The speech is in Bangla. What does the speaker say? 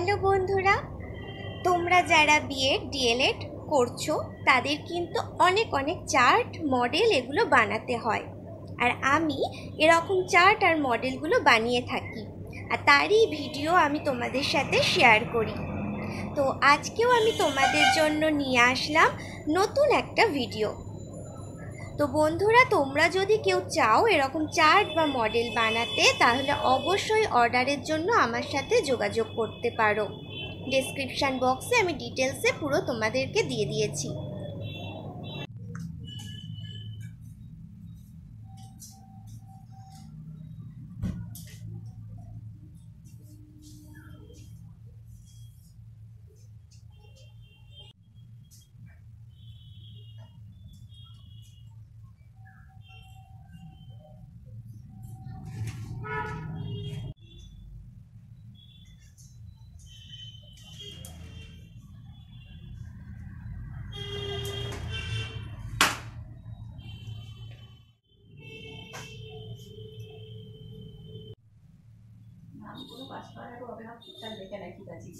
হ্যালো বন্ধুরা, তোমরা যারা বিএড ডিএলএড করছ, তাদের কিন্তু অনেক অনেক চার্ট, মডেল এগুলো বানাতে হয়। আর আমি এরকম চার্ট আর মডেলগুলো বানিয়ে থাকি। আর তারই ভিডিও আমি তোমাদের সাথে শেয়ার করি। তো আজকেও আমি তোমাদের জন্য নিয়ে আসলাম নতুন একটা ভিডিও। তো বন্ধুরা, তোমরা যদি কেউ চাও এরকম চার্ট বা মডেল বানাতে, তাহলে অবশ্যই অর্ডারের জন্য আমার সাথে যোগাযোগ করতে পারো। ডেসক্রিপশান বক্সে আমি ডিটেলসে পুরো তোমাদেরকে দিয়ে দিয়েছি। নামগুলো পাস করার আগে হবে না দেখে নেয় ঠিক আছে